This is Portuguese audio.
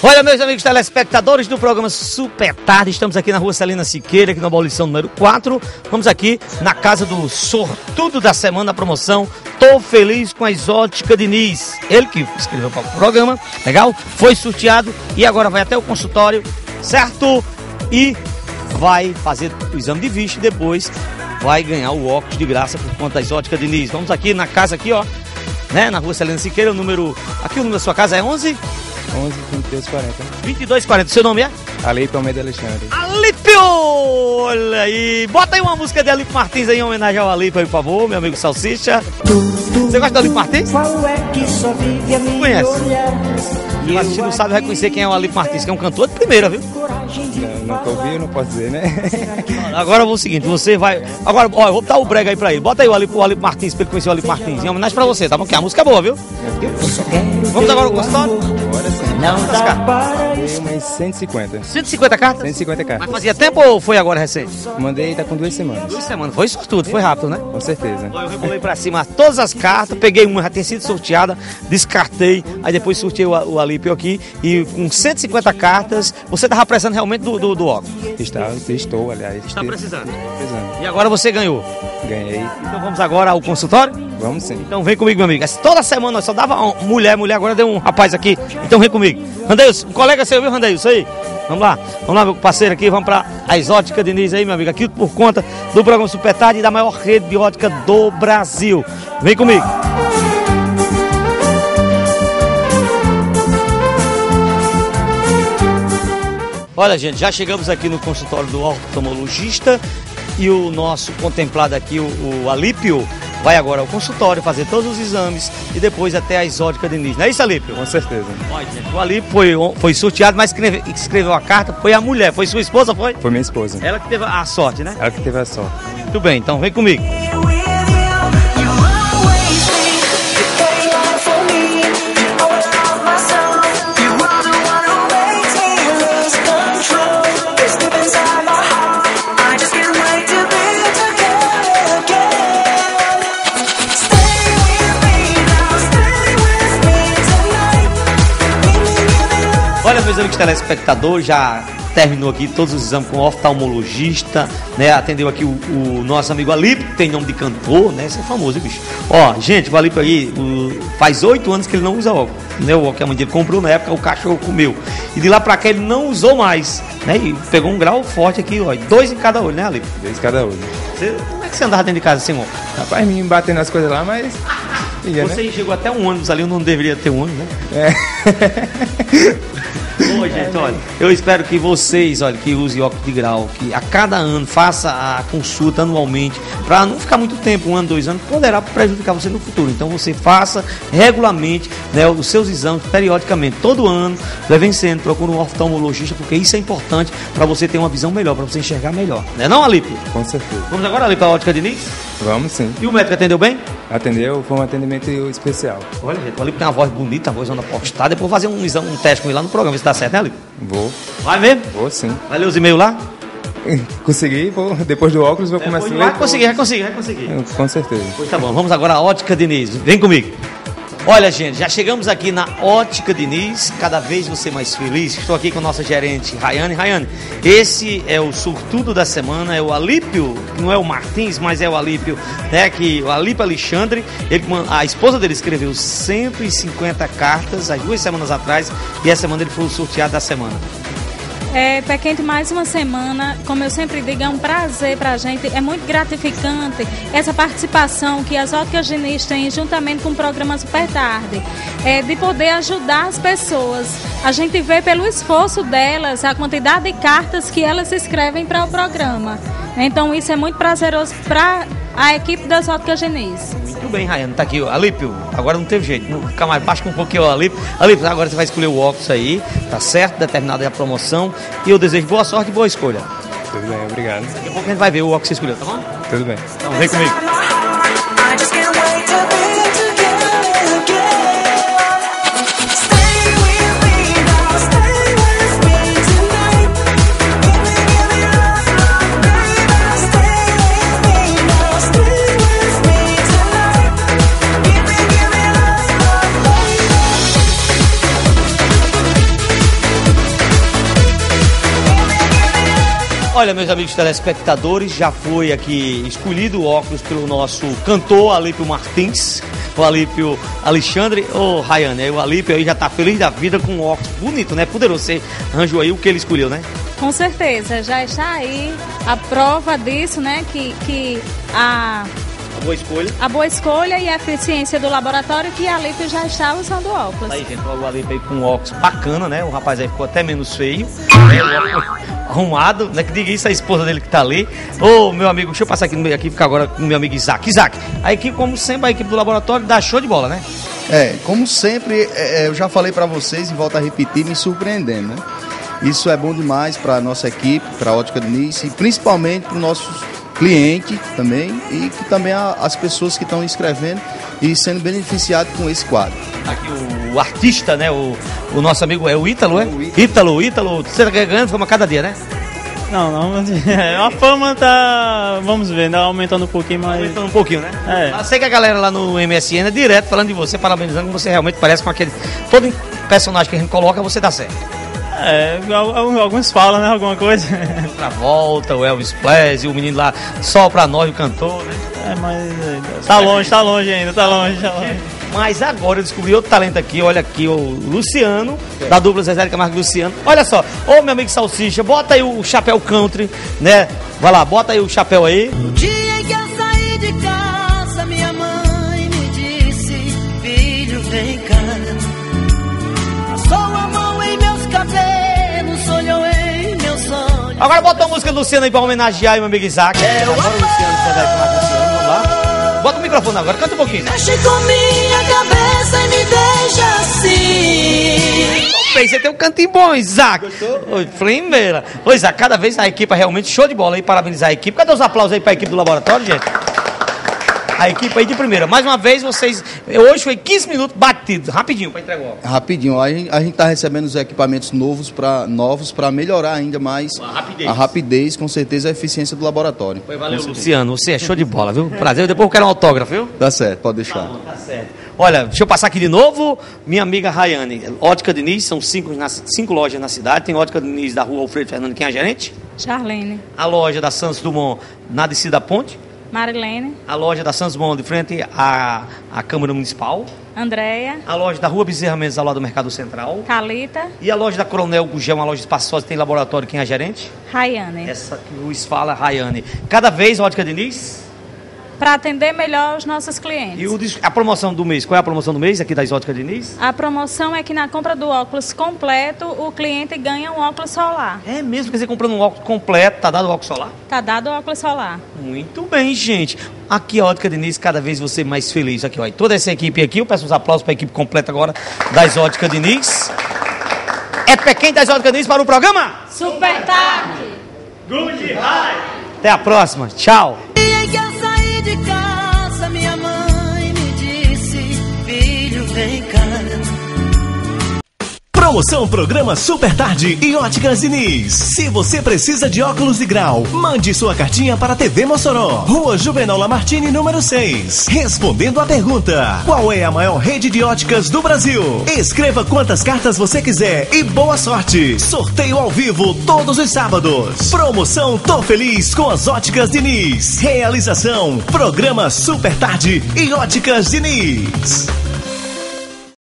Olha, meus amigos telespectadores do programa Super Tarde, estamos aqui na rua Celina Siqueira, aqui na abolição número 4. Vamos aqui na casa do sortudo da semana, promoção. Tô feliz com a exótica Diniz. Ele que escreveu para o programa, legal? Foi sorteado e agora vai até o consultório, certo? E vai fazer o exame de vista e depois vai ganhar o óculos de graça por conta da exótica Diniz. Vamos aqui na casa aqui, ó, né? Na rua Celina Siqueira, o número. Aqui o número da sua casa é 11? 11, 22, 40. 22, 40. Seu nome é? Alípio Almeida Alexandre. Alípio! Olha aí! Bota aí uma música de Alípio Martins aí, em homenagem ao Alípio aí, por favor, meu amigo Salsicha. Você gosta do Alípio Martins? Qual é que só vive a me Conhece? Se você não sabe reconhecer quem é o Alípio Martins, que é um cantor de primeira, viu? Coragem de Não, nunca ouvi, não posso dizer, né? Agora eu vou o seguinte, você vai. Agora, ó, eu vou botar o brega aí pra ele. Bota aí o Alípio, o Alípio Martins pra ele conhecer o Alípio Martins. Em homenagem pra você, tá bom? Que a música é boa, viu? Vamos agora ao consultório? Não Quantas dá para umas 150. 150 cartas? 150 Mas cartas. fazia tempo ou foi agora recente? Mandei tá com duas semanas. Duas semanas. Foi isso tudo, foi rápido, né? Com certeza. Eu rebolei pra cima todas as cartas, peguei uma, já tinha sido sorteada, descartei, aí depois sorteei o, o Alípio aqui e com 150 cartas, você tava precisando realmente do, do, do óculos. Está, estou, aliás. Está precisando. Precisando. E agora você ganhou. Ganhei. Então vamos agora ao consultório? Vamos sim. Então vem comigo, meu amigo. Toda semana nós só dava um- mulher, mulher, agora deu um rapaz aqui. Então vem comigo. Randeilson, um colega seu, viu, Randeilson? Aí. Vamos lá, vamos lá, meu parceiro aqui, vamos pra a Exótica Diniz aí, meu amigo. Aqui por conta do programa Super Tarde e da maior rede de ótica do Brasil. Vem comigo. Olha, gente, já chegamos aqui no consultório do oftalmologista e o nosso contemplado aqui, o, o Alípio, vai agora ao consultório fazer todos os exames e depois até a exótica Diniz. Não é isso, Alípio? Com certeza. Gente, o Alípio foi, foi sorteado, mas escreve- escreveu a carta foi a mulher, foi sua esposa, foi? Foi minha esposa. Ela que teve a sorte, né? Ela que teve a sorte. Muito bem, então vem comigo. Olha, meus amigos telespectadores, já terminou aqui todos os exames com oftalmologista, né? Atendeu aqui o, o nosso amigo Alípio, que tem nome de cantor, né? Esse é famoso, bicho. Ó, gente, o Alípio aí, o- faz oito anos que ele não usa óculos, né? O óculos que a mãe dele comprou na época, o cachorro comeu. E de lá pra cá ele não usou mais, né? E pegou um grau forte aqui, ó, dois em cada olho, né, Alípio? Dois cada olho. Você- como é que você andava dentro de casa assim, ó? Rapaz, me batendo as coisas lá, mas. Ia, né? Você chegou até um ônibus ali, não deveria ter um ônibus, né? É. Bom, gente, olha, eu espero que vocês, olha, que usem óculos de grau, que a cada ano faça a consulta anualmente, para não ficar muito tempo, um ano, dois anos, poderá prejudicar você no futuro. Então você faça regularmente né, os seus exames periodicamente, todo ano, vai vencendo, procura um oftalmologista, porque isso é importante para você ter uma visão melhor, para você enxergar melhor. Né não, Alípio? Com certeza. Vamos agora, Alípio, a ótica Diniz? Vamos sim. E o médico atendeu bem? Atendeu, foi um atendimento especial. Olha, gente, o Alípio tem uma voz bonita, a voz anda postada, depois vou fazer um exame, um teste com ele lá no programa, ver se dá certo, né, Alípio? Vou, Vai mesmo? vou sim. Vai ler os e-mails lá? Consegui, vou, depois do óculos vou começar a ler. Vai conseguir, vai conseguir, vai conseguir. Com certeza. Pois tá bom, vamos agora à Ótica Diniz. Vem comigo. Olha, gente, já chegamos aqui na Ótica Diniz, cada vez você mais feliz. Estou aqui com a nossa gerente Rayane. Rayane, esse é o surtudo da semana, é o Alípio, não é o Martins, mas é o Alípio, né? Que o Alípio Alexandre, ele, a esposa dele escreveu 150 cartas há duas semanas atrás e essa semana ele foi o sorteado da semana. É, Pé Quente, mais uma semana, como eu sempre digo, é um prazer para a gente, é muito gratificante essa participação que as óticas Diniz têm juntamente com o programa Super Tarde, é, de poder ajudar as pessoas. A gente vê pelo esforço delas a quantidade de cartas que elas escrevem para o programa. Então isso é muito prazeroso para a equipe das óticas Diniz. Muito bem, Rayane, tá aqui, ó. Alípio, agora não teve jeito, ficar mais baixo um pouquinho, ó, Alípio. Alípio, agora você vai escolher o óculos aí, tá certo, determinada é a promoção, e eu desejo boa sorte e boa escolha. Tudo bem, obrigado. Daqui a pouco a gente vai ver o óculos que você escolheu, tá bom? Tudo bem. Então vem comigo. Olha, meus amigos telespectadores, já foi aqui escolhido o óculos pelo nosso cantor Alípio Martins, o Alípio Alexandre, ô Rayane, aí o Alípio aí já tá feliz da vida com um óculos bonito, né? Poderoso, você arranjou aí o que ele escolheu, né? Com certeza, já está aí a prova disso, né? Que, que a, Uma boa escolha. a boa escolha e a eficiência do laboratório que a Lipe já está usando óculos. Aí, gente, o Alípio aí com um óculos bacana, né? O rapaz aí ficou até menos feio, arrumado, né? Que diga isso a esposa dele que tá ali. Ô, meu amigo, deixa eu passar aqui no meio aqui, ficar agora com o meu amigo Isaac. Isaac, a equipe, como sempre, a equipe do laboratório dá show de bola, né? É, como sempre, é, é, eu já falei para vocês e volto a repetir, me surpreendendo, né? Isso é bom demais para a nossa equipe, para a Ótica Diniz e principalmente para o nosso cliente também e que também a- as pessoas que estão escrevendo e sendo beneficiados com esse quadro. Aqui o, o artista, né? O, o nosso amigo é o Ítalo, é? O Ítalo. Ítalo, você tá ganhando fama cada dia, né? Não, não, mas a fama tá. Vamos ver, ainda aumentando um pouquinho, mas. Aumentando um pouquinho, né? É. Eu sei que a galera lá no MSN é direto falando de você, parabenizando, que você realmente parece com aquele. Todo personagem que a gente coloca, você dá certo. É, al- al- alguns falam, né? Alguma coisa. Travolta, o Elvis Presley, o menino lá, só pra nós, o cantor, né? É, mas. é, Tá longe, tá longe ainda, tá longe, tá longe. Mas agora eu descobri outro talento aqui, olha aqui, o Luciano, da dupla Zezé de Camargo e Luciano. Olha só, ô meu amigo Salsicha, bota aí o chapéu country, né? Vai lá, bota aí o chapéu aí. Dia Agora bota a música do Luciano aí pra homenagear meu amigo Isaac. É o agora o Luciano, Zezé de Camargo e Luciano, vamos lá. Bota o microfone agora, canta um pouquinho. Mexe com minha cabeça e me deixa assim. Bem, você tem um cantinho bom, Isaac. Oi, primeira. Ô, Isaac, cada vez a equipe é realmente show de bola aí. Parabenizar a equipe. Cadê os aplausos aí pra equipe do laboratório, gente? A equipe aí de primeira. Mais uma vez, vocês. Hoje foi 15 minutos batido, rapidinho pra entregar o óculos. Rapidinho, a gente, a gente tá recebendo os equipamentos novos para novos para melhorar ainda mais A rapidez. a rapidez, com certeza a eficiência do laboratório. Foi, valeu, Luciano. Você é show de bola, viu? Prazer. Depois eu quero um autógrafo, viu? Dá certo, pode deixar. Tá certo. Olha, deixa eu passar aqui de novo. Minha amiga Rayane, Ótica Diniz, são cinco, cinco lojas na cidade. Tem Ótica Diniz da rua Alfredo Fernando, quem é a gerente? Charlene, A loja da Santos Dumont na descida da ponte. Marilene, A loja da Santos Dumont de frente à, à Câmara Municipal. Andréia, A loja da Rua Bezerra Mendes ao lado do Mercado Central. Calita, E a loja da Coronel Gugel, uma loja espaçosa, tem laboratório, quem é a gerente? Rayane. Essa que o Luiz fala, Rayane. Cada vez, Ótica Diniz. Para atender melhor os nossos clientes. E o a promoção do mês, qual é a promoção do mês aqui da Ótica Diniz? A promoção é que na compra do óculos completo, o cliente ganha um óculos solar. É mesmo, quer dizer, comprando um óculos completo, tá dado o óculos solar? Tá dado o óculos solar. Muito bem, gente. Aqui a Ótica Diniz, cada vez você mais feliz. Aqui, ó. E toda essa equipe aqui, eu peço os aplausos para a equipe completa agora das Ótica Diniz. É pé quente das Ótica Diniz para o programa? Super tarde! Good High! Até a próxima. Tchau. Promoção Programa Super Tarde e Óticas Diniz. Se você precisa de óculos de grau, mande sua cartinha para a TV Mossoró, Rua Juvenal Lamartine, número 6. Respondendo à pergunta: Qual é a maior rede de óticas do Brasil? Escreva quantas cartas você quiser e boa sorte. Sorteio ao vivo todos os sábados. Promoção Tô Feliz com as Óticas Diniz. Realização: Programa Super Tarde e Óticas Diniz.